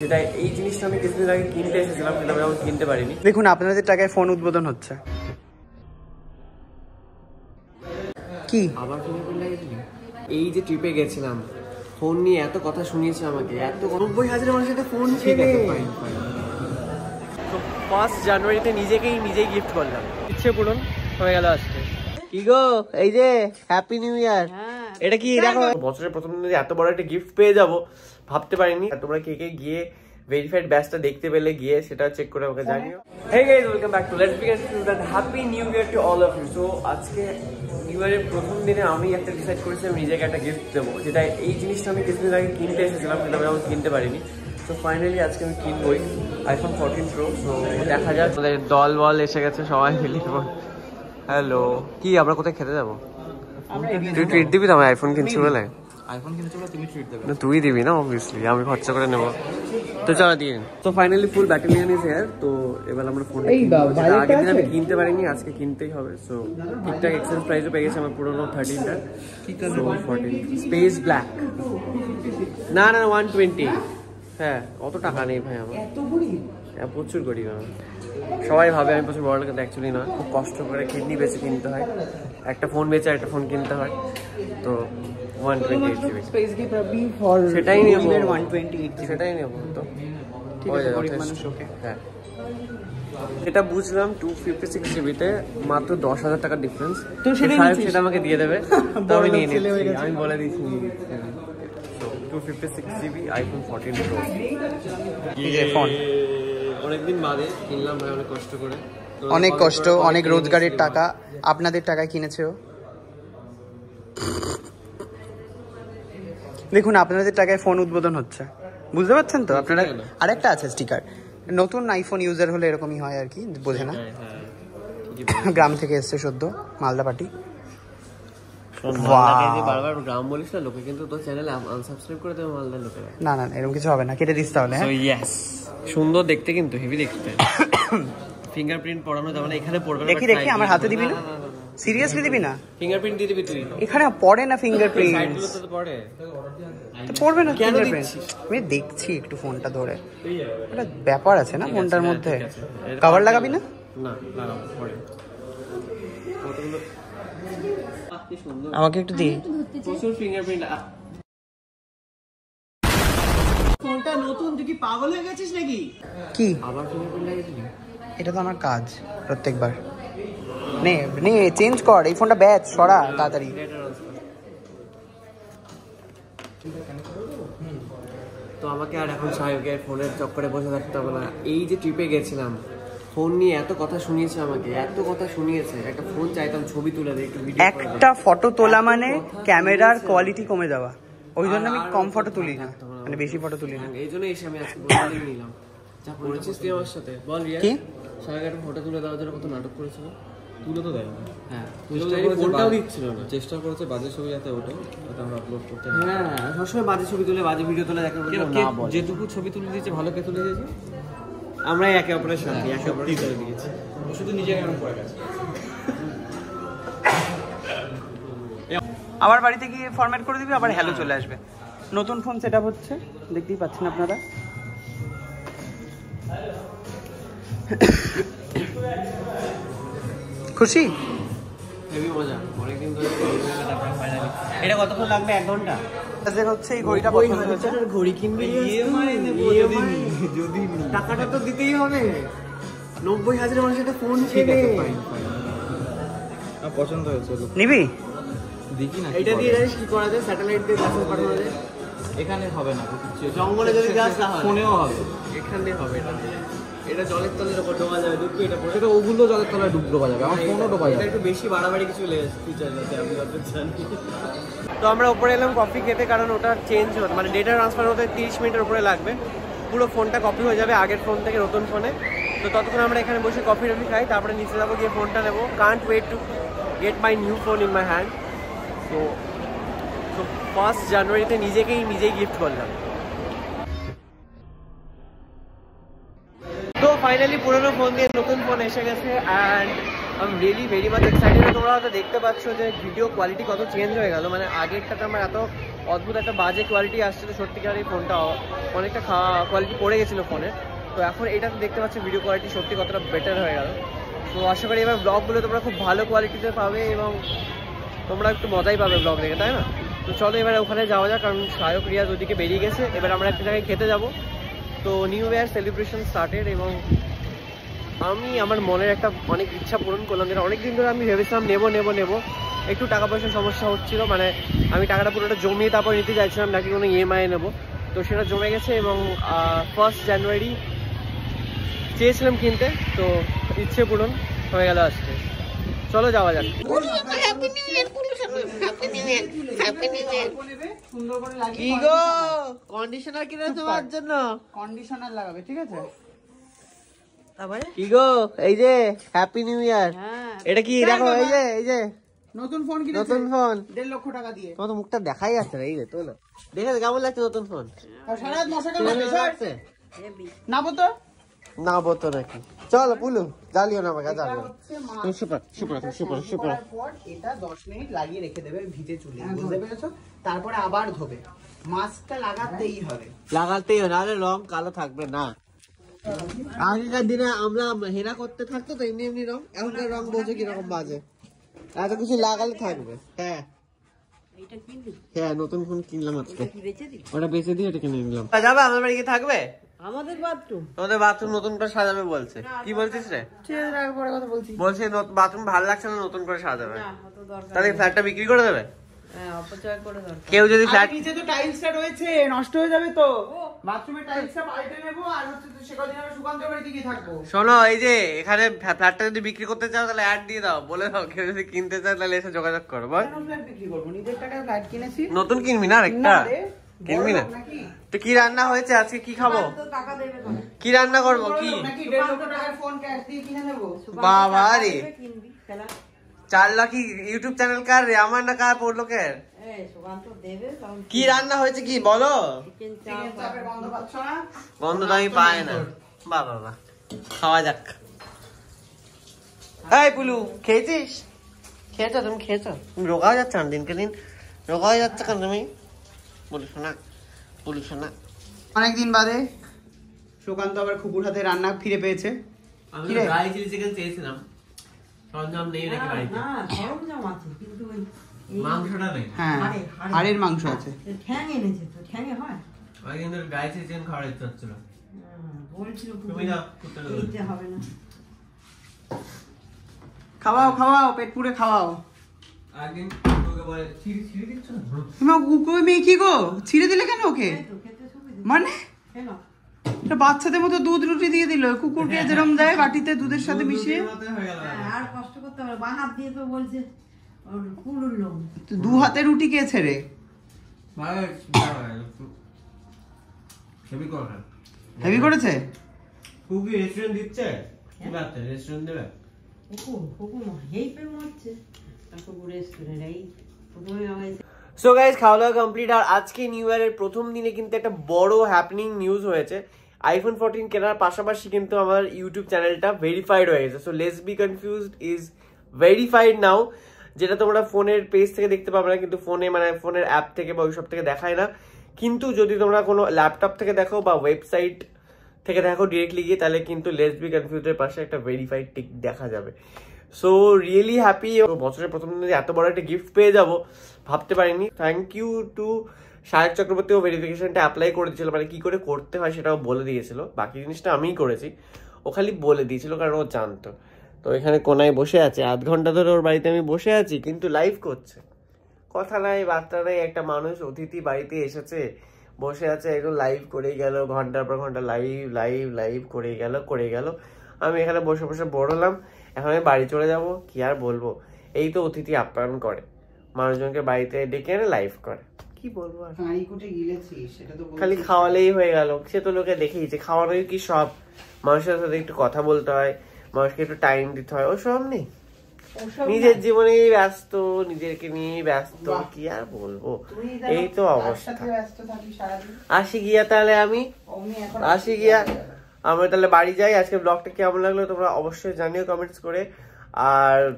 যেটা এই জিনিসটা আমি কিছুদিন আগে কিনতে এসেছিলাম কিন্তু আমি এখন কিনতে পারিনি। দেখুন আপনাদের টাকায় ফোন উদ্বোধন হচ্ছে। কি? আবার লাগিয়েছিলি এই যে ট্রিপে গেছিলাম ফোন নিয়ে এত কথা শুনিয়েছে আমাকে এত নব্বই হাজার মানুষের একটা ফোন ঠিক আছে তো ফার্স্ট জানুয়ারিতে নিজেকেই নিজেই গিফট করলাম। ইচ্ছে পূরণ হয়ে গেল আজকে। কি গো? এই যে হ্যাপি নিউ ইয়ার এটা কি দেখো। বছরের প্রথম দিনে এত বড় একটা গিফট পেয়ে যাব ভাবতে পারিনি। আর তোমরা কে কে গিয়ে ভেরিফাইড ব্যাচটা দেখতে পেলে গিয়ে সেটা চেক করে আমাকে জানিও। Hey guys welcome back to let's begin to that happy new year to all of you so আজকে নিউ ইয়ারের প্রথম দিনে আমি একটা ডিসাইড করেছি আমি নিজেকে একটা গিফট দেবো। যেটা এই জিনিসটা আমি কিছুদিন আগে কিনতে এসেছিলাম কিন্তু আমি এখন কিনতে পারিনি। তো ফাইনালি আজকে আমি কিনবই। আইফোন ফোরটিন প্রো সো দেখা যাক। আমাদের দল বল এসে গেছে সবাই মিলে। হ্যালো কি আমরা কোথায় খেতে যাব? তুই ট্রিট দিবি তো আমি আইফোন কিনছি বলে? আইফোন কিনতে তুমি ট্রিট দেবে। না তুই দিবি না অবভিয়াসলি আমি খরচা করে নেব। তো চলো দিয়ে তো finally full battalion is here তো এবার আমরা ফোন আগের দিন আমি কিনতে পারিনি আজকে কিনতেই হবে। সো ঠিকঠাক এক্সচেঞ্জ প্রাইসও পেয়ে গেছে আমার পুরোনো থার্টিনটা সো ফোরটিন স্পেস ব্ল্যাক না না ওয়ান টোয়েন্টি হ্যাঁ অত টাকা নেই ভাই আমার। হ্যাঁ প্রচুর করি আমি সবাই ভাবে আমি প্রচুর বড় কিন্তু অ্যাকচুয়ালি না খুব কষ্ট করে কিডনি বেচে কিনতে হয়। একটা ফোন বেচে একটা ফোন কিনতে হয়। তো সেটাই সেটাই নেব তো হ্যাঁ সেটা বুঝলাম টু ফিফটি সিক্স জিবিতে মাত্র দশ হাজার টাকার ডিফারেন্স তো সেটা আমাকে দিয়ে দেবে আমি বলে two fifty six GB iPhone অনেক কষ্ট অনেক রোজগারের টাকা। আপনাদের টাকায় কিনেছে দেখুন আপনাদের টাকায় ফোন উদ্বোধন হচ্ছে বুঝতে পারছেন তো? আপনারা? আরেকটা আছে স্টিকার নতুন আইফোন ইউজার হলে এরকমই হয় আর কি বোঝে না? হ্যাঁ, হ্যাঁ। গ্রাম থেকে এসছে সদ্য মালদা না না না না, এরকম কিছু হবে না কেটে দিস তাহলে হ্যাঁ? সুন্দর দেখতে কিন্তু হেভি দেখতে। ফিঙ্গারপ্রিন্ট পড়ানো যাবে না এখানে পড়বে দেখি দেখি আমার হাতে দিবি না সিরিয়াসলি দিবি না? ফিঙ্গারপ্রিন্ট দিয়ে দিবি তুই। এখানে পড়ে না ফিঙ্গারপ্রিন্ট সাইডগুলোতে তো পড়ে। তো পড়বে না কেন ফিঙ্গারপ্রিন্ট দিচ্ছিস? আমি দেখছি একটু ফোনটা ধরে। একটা ব্যাপার আছে না ফোনটার হ্যাঁ, মধ্যে? কভার লাগাবি না? না কি সুন্দর আমাকে একটু দি প্রচুর ফিঙ্গারপ্রিন্ট ফোনটা নতুন তুই কি পাগল হয়ে গেছিস নাকি? কি? আবার ফিঙ্গারপ্রিন্ট লাগিয়েছিলি? এটা তো আমার কাজ প্রত্যেকবার। নে নে চেঞ্জ কর এই ফোনটা ব্যাচ সরা তাড়াতাড়ি। তো আমাকে আর এখন সাহেবকে ফোনের চক্করে বসে থাকতে হবে না। এই যে ট্রিপে গেছিলাম ফোন নিয়ে এত কথা শুনিয়েছে আমাকে এত কথা শুনিয়েছে। একটা ফোন চাইতাম ছবি তুলে দে একটু ভিডিও একটা ফটো তোলা মানে ক্যামেরার কোয়ালিটি কমে যাওয়া। ওই জন্য আমি কম ফটো তুলি না মানে বেশি ফটো তুলি না। এই জন্য এসে আমি আজকে বলেই নিলাম। যা করেছিস তুই আমার সাথে? বল রিয়া। কি? সাহেব একটা ফটো তুলে দেওয়ার জন্য কত নাটক করেছিল? তুলে তো দেয় হ্যাঁ চেষ্টা করেছে বাজে ছবি যাতে ওঠে আমরা আপলোড করতে হ্যাঁ সবসময় বাজে ছবি তুলে বাজে ভিডিও তুলে দেখে যেটুকু ছবি তুলে দিয়েছে ভালো কে তুলে দিয়েছে? আমরা একে অপরের সাথে একে অপরের তুলে দিয়েছি। শুধু নিজে এরকম করে গেছে। আবার বাড়িতে গিয়ে ফরম্যাট করে দিবি আবার হ্যালো চলে আসবে। নতুন ফোন সেট হচ্ছে দেখতেই পাচ্ছেন আপনারা। খুশি? মজা। অনেকদিন ধরে এটা কতক্ষণ লাগবে? এক ঘণ্টা? আজকে হচ্ছে এই ঘড়িটা পছন্দ হয়েছে ঘড়ি কিনবি যদি টাকাটা তো দিতেই হবে। নব্বই হাজার মানুষের একটা ফোন কিনে। পছন্দ হয়েছে লোক নিবি? দেখি না এটা দিয়ে জানিস কি করা যায়? স্যাটেলাইট দিয়ে মেসেজ পাঠানো যায়? এখানে হবে না। জঙ্গলে যদি যাস না হয়। ফোনেও হবে। এখান হবে এটা। এটা জলের তলের ওপর ডোবা যাবে দুঃখ এটা পড়ে সেটা ওগুলো জলের তলায় ডুব ডোবা যাবে আমার ফোনও ডোবা যাবে। একটু বেশি বাড়াবাড়ি কিছু ফিচার আমি যত জানি। তো আমরা উপরে এলাম কফি খেতে কারণ ওটা চেঞ্জ হতে মানে ডেটা ট্রান্সফার হতে তিরিশ মিনিটের উপরে লাগবে। পুরো ফোনটা কপি হয়ে যাবে আগের ফোন থেকে নতুন ফোনে তো ততক্ষণ আমরা এখানে বসে কফি টফি খাই তারপরে নিচে যাব গিয়ে ফোনটা নেব। Can't wait to get my new phone in my hand তো তো ফার্স্ট জানুয়ারিতে নিজেকেই নিজেই গিফট করলাম। ফাইনালি পুরোনো ফোন দিয়ে নতুন ফোন এসে গেছে অ্যান্ড আমি রিয়েলি ভেরি মাচ এক্সাইটেড তোমরা হয়তো দেখতে পাচ্ছ যে ভিডিও কোয়ালিটি কত চেঞ্জ হয়ে গেল। মানে আগেরটাতে আমার এত অদ্ভুত একটা বাজে কোয়ালিটি আসছিল সত্যিকার এই ফোনটা অনেকটা কোয়ালিটি পড়ে গেছিল ফোনে তো এখন এটাতে দেখতে পাচ্ছ ভিডিও কোয়ালিটি সত্যি কতটা বেটার হয়ে গেল। তো আশা করি এবার ব্লগগুলো তোমরা খুব ভালো কোয়ালিটিতে পাবে এবং তোমরা একটু মজাই পাবে ব্লগ দেখে, তাই না? তো চলো এবার ওখানে যাওয়া যাক, কারণ সায়ক রিয়াজ ওদিকে বেরিয়ে গেছে। এবার আমরা একটা জায়গায় খেতে যাব। তো নিউ ইয়ার সেলিব্রেশন স্টার্টেড এবং আমি, আমার মনের একটা অনেক ইচ্ছা পূরণ করলাম যেটা অনেকদিন ধরে আমি ভেবেছিলাম নেব নেব নেব। একটু টাকা পয়সার সমস্যা হচ্ছিল মানে আমি টাকাটা পুরোটা জমিয়ে তারপর নিতে চাইছিলাম, নাকি কোনো ইএমআই নেব। তো সেটা জমে গেছে এবং ফার্স্ট জানুয়ারি চেয়েছিলাম কিনতে, তো ইচ্ছে পূরণ হয়ে গেল আজকে। চলো যাওয়া যাক। হ্যাপি নিউ ইয়ার বলো সবাই happy new year happy new year সুন্দর করে কি গো? কন্ডিশনার কিনে তোমার জন্য? কন্ডিশনার লাগাবে ঠিক আছে? তারপরে? কি গো? এই যে হ্যাপি নিউ ইয়ার এটা কি দেখো এই যে এই যে। নতুন ফোন কিনেছে? নতুন ফোন দেড় লক্ষ টাকা দিয়ে। তোমার তো মুখটা দেখাই যাচ্ছে না এই তোলো। দেখে কেমন লাগছে নতুন ফোন আর সারা রাত মশা কামড়াবে সর। লাগছে না বতো নাকি? চলো পুলু জ্বালিও না আমাকে জ্বালিও। তুমি সুপার সুপার সুপার সুপার। পর এটা 10 মিনিট লাগিয়ে রেখে দেবে ভিজে চুলে বুঝতে পেরেছ? তারপরে আবার ধোবে। মাস্কটা লাগাতেই হবে। লাগাতেই হবে নাহলে রং কালো থাকবে না। আগেকার দিনে আমরা হেনা করতে থাকতো তো এমনি এমনি রং। এখনকার রং বোঝো কীরকম বাজে। এত কিছু লাগালে থাকবে হ্যাঁ। হ্যাঁ নতুন ফোন কিনলাম আজকে। ওটা বেঁচে দিয়ে এটা কিনে নিলাম। যাবে আমার বাড়ি গিয়ে থাকবে? আমাদের বাথরুম তোমাদের বাথরুম নতুন করে সাজাবে বলছে। কি বলছিস রে? পরে কথা বলছি। বলছে বাথরুম ভালো লাগছে না নতুন করে সাজাবে। তাহলে ফ্ল্যাটটা বিক্রি করে দেবে? কেউ যদি ফ্ল্যাট নিচে তো টাইলসটা রয়েছে নষ্ট হয়ে যাবে তো। বাথরুমের টাইলসটা পাল্টে নেব আর হচ্ছে তো সে আমরা সুকান্ত বাড়িতে গিয়ে থাকব। শোনো এই যে এখানে ফ্ল্যাটটা যদি বিক্রি করতে চাও তাহলে অ্যাড দিয়ে দাও। বলে দাও কেউ যদি কিনতে চায় তাহলে এসে যোগাযোগ করো বল। বিক্রি করব? নিজের টাকায় ফ্ল্যাট কিনেছি। নতুন কিনবি না আরেকটা? কিনবি না? তো কি রান্না হয়েছে? আজকে কি খাব? কি রান্না করব? কি? লোক নাকি দেড় লক্ষ টাকার ফোন ক্যাশ দিয়ে কিনে নেব? বাবা রে চার লাখ ইউটিউব চ্যানেল কার রে? আমার না কার পড়ল কে কি রান্না হয়েছে কি? বলো। গন্ধ গন্ধ তো আমি পাই না। বাহ বাহ খাওয়া যাক। এই পুলু খেয়েছিস? খেয়েছো? তুমি খেয়েছো? তুমি রোগা হয়ে না দিনকে দিন? রোগা যাচ্ছে কেন তুমি? অনেকদিন বাদে সুকান্ত আবার খুকুর হাতে রান্না ফিরে পেয়েছে। আমি ড্রাই চিলি চিকেন চেয়েছিলাম। সরঞ্জাম নেই নাকি বাড়িতে? সরঞ্জাম আছে কিন্তু ওই মাংসটা নেই। হ্যাঁ হাড়ে, হাড়ে। হাড়ের মাংস আছে। ঠ্যাং এনেছে তো ঠ্যাঙে হয়? ওই কিন্তু ড্রাই চিলি চিকেন খাওয়ার ইচ্ছা হচ্ছিল। বলছিল তুমি যাও, কুত্তার হবে না। খাওয়াও খাওয়াও পেট পুড়ে খাওয়াও। একদিন মা কুকুর মেয়ে? কি গো? ছিঁড়ে দিলে কেন ওকে? মানে? এটা বাচ্চাদের মতো দুধ রুটি দিয়ে দিল। কুকুরকে যেরকম দেয় বাটিতে দুধের সাথে মিশিয়ে। হয়ে হ্যাঁ, আর কষ্ট করতে হবে বাঁ হাত দিয়ে তো বলছে দু হাতে রুটি কে ছেড়ে? হেভি করেছে? কুকি রেস্টুরেন্ট দিচ্ছে? রেস্টুরেন্ট দেবে? কুকুর কুকুর হেই হচ্ছে আর কুকুর রেস্টুরেন্ট এই সো গাইজ খাওয়া দাওয়া কমপ্লিট আর আজকে নিউ ইয়ারের প্রথম দিনে কিন্তু একটা বড় হ্যাপনিং নিউজ হয়েছে। আইফোন ফোরটিন কেনার পাশাপাশি কিন্তু আমার ইউটিউব চ্যানেলটা ভেরিফাইড হয়ে গেছে। So let's be confused is verified now যেটা তোমরা ফোনের পেজ থেকে দেখতে পাবে না, কিন্তু ফোনে মানে ফোনের অ্যাপ থেকে বা ওইসব থেকে দেখায় না। কিন্তু যদি তোমরা কোনো ল্যাপটপ থেকে দেখো বা ওয়েবসাইট থেকে দেখো ডিরেক্টলি গিয়ে, তাহলে কিন্তু লেস বি কনফিউজের পাশে একটা ভেরিফাইড টিক দেখা যাবে। সো রিয়েলি হ্যাপি বছরের প্রথম দিনে এত বড় একটা গিফট পেয়ে যাব। ভাবতে পারিনি। থ্যাংক ইউ টু সাহেব চক্রবর্তী ও ভেরিফিকেশনটা অ্যাপ্লাই করে দিয়েছিল। মানে কি করে করতে হয় সেটাও বলে দিয়েছিল। বাকি জিনিসটা আমিই করেছি। ও খালি বলে দিয়েছিল কারণ ও জানতো। তো এখানে কোনায় বসে আছে। আধ ঘণ্টা ধরে ওর বাড়িতে আমি বসে আছি, কিন্তু লাইভ করছে। কথা নাই, বার্তা নাই। একটা মানুষ অতিথি বাড়িতে এসেছে, বসে আছে একটু লাইভ করেই গেল। ঘণ্টার পর ঘণ্টা লাইভ লাইভ লাইভ করেই গেল করে গেল। আমি এখানে বসে বসে বড় হলাম এখন আমি বাড়ি চলে যাব কি আর বলব? এই তো অতিথি আপ্যায়ন করে। মানুষজনকে বাড়িতে ডেকে এনে লাইভ করে। কি বলব খালি খাওয়ালেই হয়ে গেল। সে তো লোকে দেখেইছে খাওয়ানোই কি সব? মানুষের সাথে একটু কথা বলতে হয় মানুষকে একটু টাইম দিতে হয় ওসব নেই। নিজের জীবনেই ব্যস্ত নিজেকে নিয়ে ব্যস্ত কি আর বলব? এই তো অবস্থা। আসি গিয়া তাহলে আমি? আসি গিয়া আমরা তাহলে বাড়ি যাই। আজকে ব্লগটা কেমন লাগল তোমরা অবশ্যই জানিও কমেন্টস করে। আর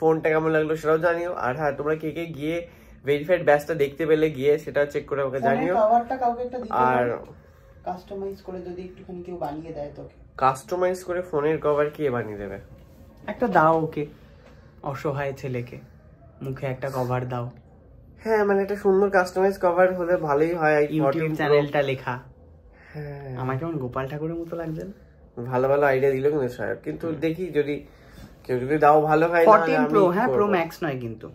ফোনটা কেমন লাগল সেটাও জানিও। আর হ্যাঁ তোমরা কে কে গিয়ে ভেরিফাইড ব্যাচটা দেখতে পেলে গিয়ে সেটা চেক করে আমাকে জানিও। আর কাস্টমাইজ করে যদি একটুখানি কেউ বানিয়ে দেয় তোকে। কাস্টমাইজ করে ফোনের কভার কে বানিয়ে দেবে? একটা দাও ওকে অসহায় ছেলেকে। মুখে একটা কভার দাও। হ্যাঁ মানে একটা সুন্দর কাস্টমাইজ কভার হলে ভালোই হয়। ইউটিউব চ্যানেলটা লেখা। হ্যাঁ। আমার কেমন গোপাল ঠাকুরের মতো লাগছে না। ভালো ভালো আইডিয়া দিল কিন্তু স্যার কিন্তু দেখি যদি কেউ যদি দাও ভালো হয় নাহলে ফোরটিন আমি প্রো হ্যাঁ প্রো ম্যাক্স নয় কিন্তু।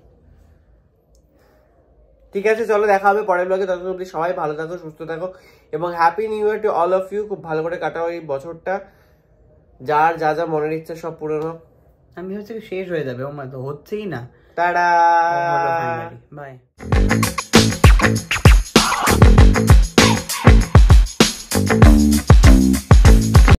ঠিক আছে চলো দেখা হবে পরের ব্লগে ততক্ষণ অবধি সবাই ভালো থাকো সুস্থ থাকো এবং happy new year to all of you খুব ভালো করে কাটাও এই বছরটা। যার যা যা মনের ইচ্ছা সব পূরণ হোক। আমি হচ্ছে শেষ হয়ে যাবে। ও মা তো হচ্ছেই না। তারা! বাই